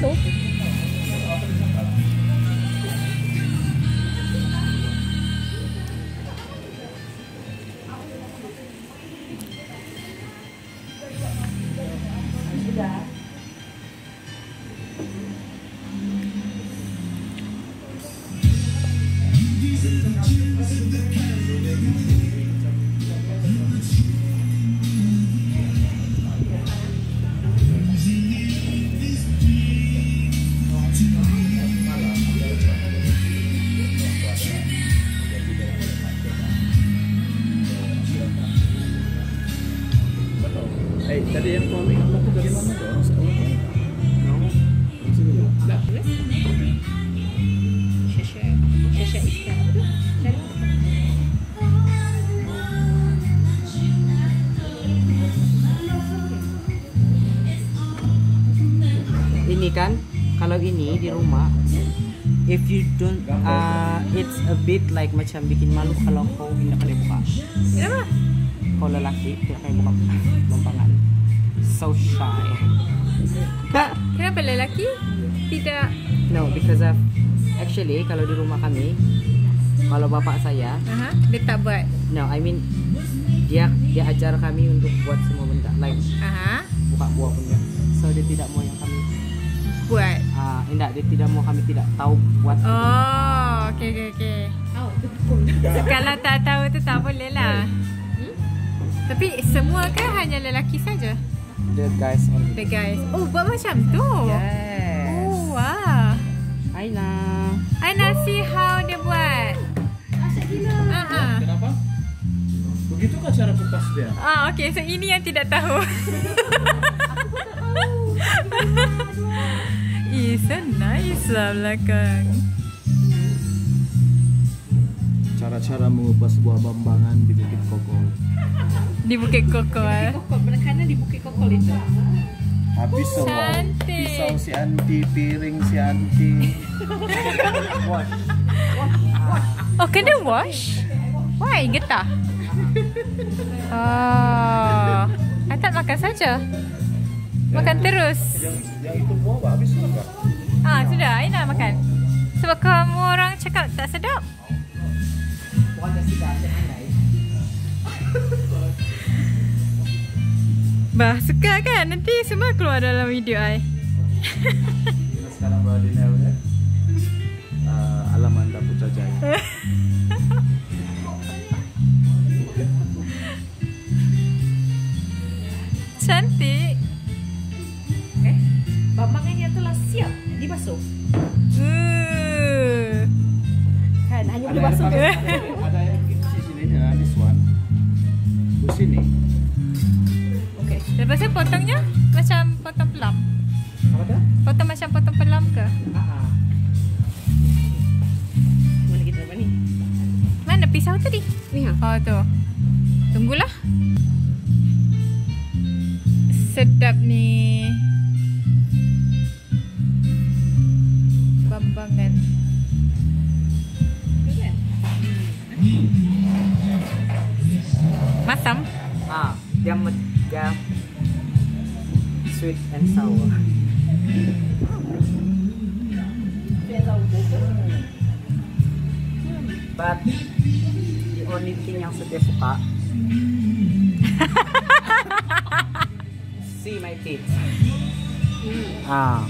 solto. Tadi yang suami kamu tuh dari mana tuh? Orang sekolah? No. Dah. Syasha. Syasha Iskan. Dari mana? Ini kan kalau ini di rumah if you don't uh, it's a bit like macam bikin malu kalau kau hindi kali buka. Kenapa? Kau lelaki tidak kali buka. So shy. Kenapa lelaki tidak no, because of actually kalau di rumah kami kalau bapak saya Aha, dia tak buat. no I mean dia dia ajar kami untuk buat semua benda like Aha, buka buah pun dia. So dia tidak mau yang kami buat. ah tidak dia tidak mau kami tidak tahu buat. Oh, okey okey okey. So, kalau tak tahu tu tak boleh lah. Hmm? Tapi semua ke hanya lelaki saja? The guys only. The guys. Oh, buat macam tu. Yes. Oh, wow. Aina. I nak see how dia buat. Ah, ah. Kenapa? Begitu kan cara kupas dia? Ah, okay. So ini yang tidak tahu. Ih, so nice lah belakang. Cara-cara mengupas buah bambangan di Bukit Koko. Di Bukit Koko eh. Kokol, penekanan di Bukit Kokol itu. Habis semua. Cantik. Pisau si Anti, piring si Anti. Oh, kena wash? Why? Getah? Oh. I tak makan saja. Makan terus. yang, yang itu buah habis sudah? Ah, sudah. I nak makan. Sebab kamu orang cakap tak sedap. Bah, suka kan? Nanti semua keluar dalam video I. Kita sekarang berada di Nel ya. Uh, Alamanda Putrajaya. Cantik. Eh, bambangannya telah siap dibasuh. Uh. Kan, hanya boleh basuh. Lepas tu potongnya macam potong pelam. Apa tu? Potong macam potong pelam ke? Ah. ah. Mana kita dapat ni? Mana pisau tadi? Ni ha. Oh tu. Tunggulah. Sedap ni. Bambangan. Kan? Masam. Ah, dia dia sweet and sour. But the only thing yang saya suka see my teeth. Mm. Ah.